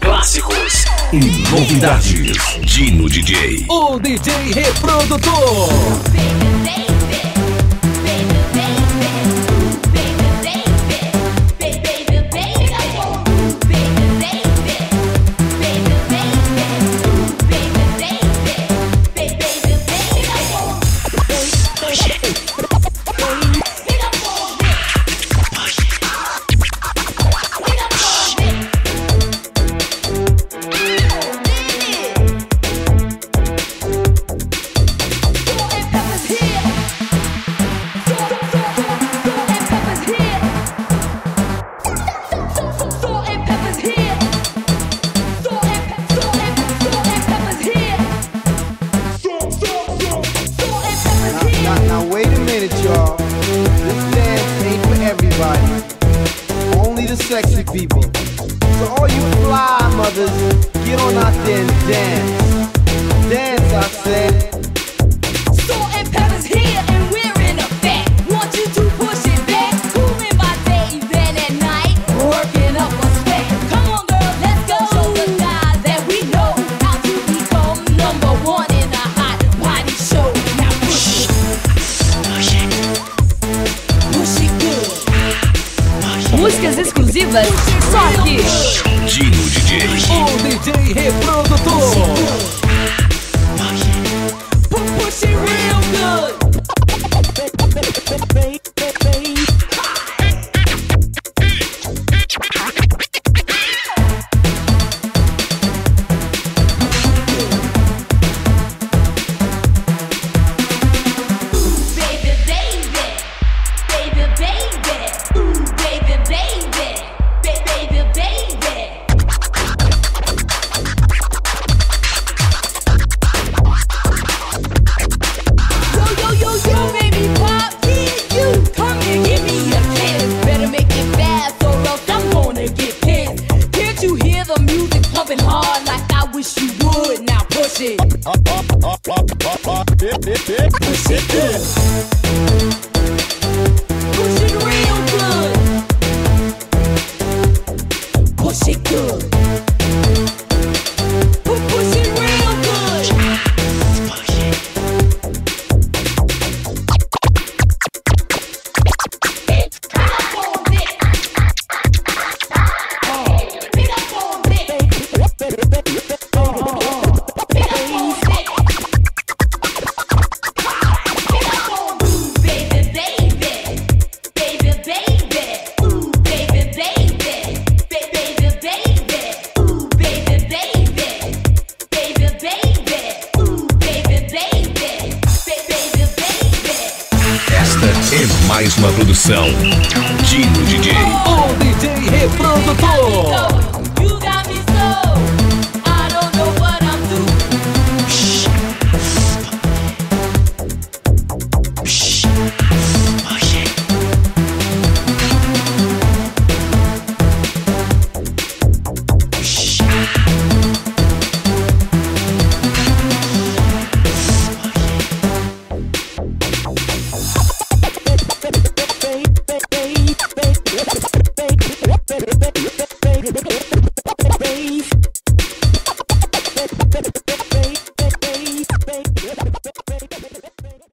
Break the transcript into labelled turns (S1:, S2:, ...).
S1: Clássicos e novidades. Dino DJ.
S2: O DJ reprodutor.
S3: People. So all you fly mothers, get on out there and dance. Dance, I said.
S4: Salt-N-Pepa's here and we're in effect. Want you to push it back. Cooling by day, then at night. Working up a sweat. Come on, girl, let's go. Show the guys that we know how to become number one in a hot body show. Now push it. Push it. Push it good.
S5: Músicas exclusivas
S4: só aqui. Dino Push it real good. Push it good.
S1: É mais uma produção. Dino DJ.
S2: O DJ reprodutor.